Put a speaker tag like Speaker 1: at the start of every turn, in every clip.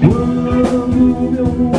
Speaker 1: Quando meu mundo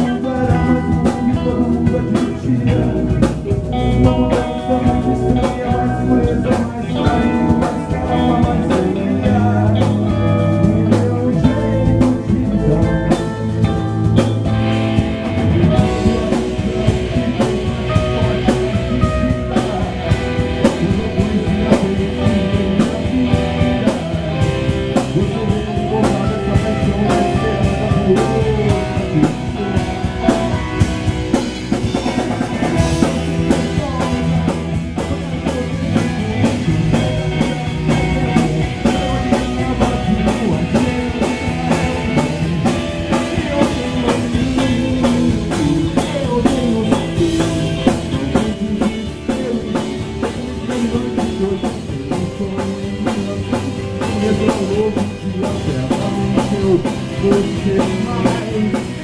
Speaker 1: Deus, o amor que eu quero, eu vou ter mais.